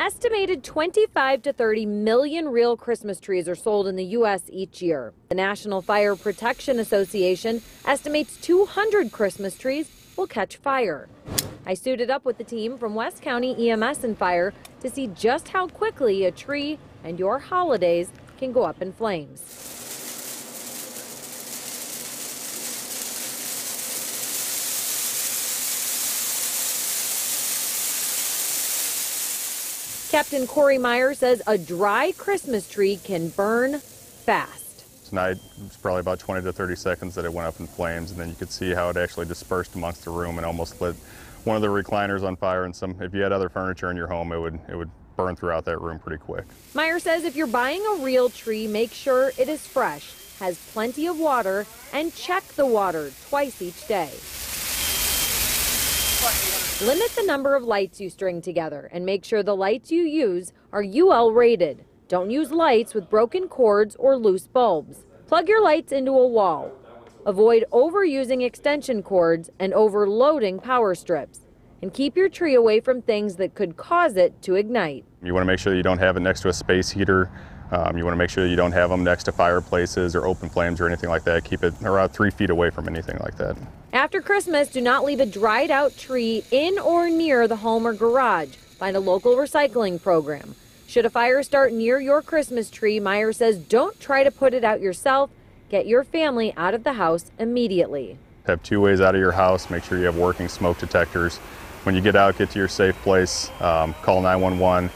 estimated 25 to 30 million real Christmas trees are sold in the U.S. each year. The National Fire Protection Association estimates 200 Christmas trees will catch fire. I suited up with the team from West County EMS and Fire to see just how quickly a tree and your holidays can go up in flames. Captain Corey Meyer says a dry Christmas tree can burn fast. Tonight, it's probably about 20 to 30 seconds that it went up in flames, and then you could see how it actually dispersed amongst the room and almost lit one of the recliners on fire. And some, if you had other furniture in your home, it would it would burn throughout that room pretty quick. Meyer says if you're buying a real tree, make sure it is fresh, has plenty of water, and check the water twice each day. Limit the number of lights you string together and make sure the lights you use are UL rated. Don't use lights with broken cords or loose bulbs. Plug your lights into a wall. Avoid overusing extension cords and overloading power strips. And keep your tree away from things that could cause it to ignite. You want to make sure you don't have it next to a space heater. Um, you want to make sure you don't have them next to fireplaces or open flames or anything like that. Keep it around three feet away from anything like that. After Christmas, do not leave a dried out tree in or near the home or garage. Find a local recycling program. Should a fire start near your Christmas tree, Meyer says don't try to put it out yourself. Get your family out of the house immediately. Have two ways out of your house. Make sure you have working smoke detectors. When you get out, get to your safe place, um, call 911.